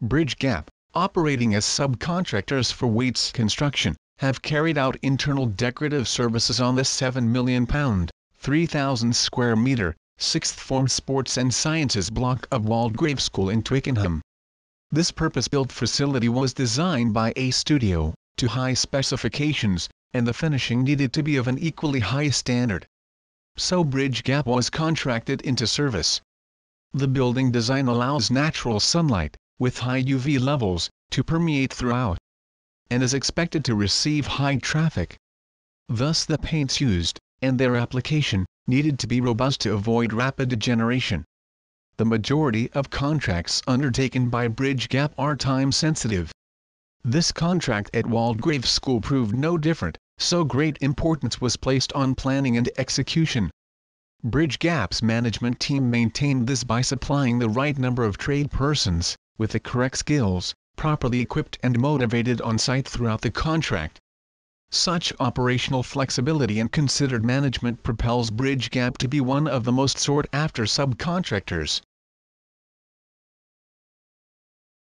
Bridgegap, operating as subcontractors for Wates Construction, have carried out internal decorative services on the £7 million, 3,000 square metre, sixth form sports and sciences block of Waldegrave School in Twickenham. This purpose-built facility was designed by Astudio, to high specifications, and the finishing needed to be of an equally high standard. So Bridgegap was contracted into service. The building design allows natural sunlight, with high UV levels, to permeate throughout, and is expected to receive high traffic. Thus the paints used, and their application, needed to be robust to avoid rapid degeneration. The majority of contracts undertaken by Bridgegap are time-sensitive. This contract at Waldegrave School proved no different, so great importance was placed on planning and execution. Bridgegap's management team maintained this by supplying the right number of trade persons, with the correct skills, properly equipped and motivated on site throughout the contract. Such operational flexibility and considered management propels Bridgegap to be one of the most sought after subcontractors.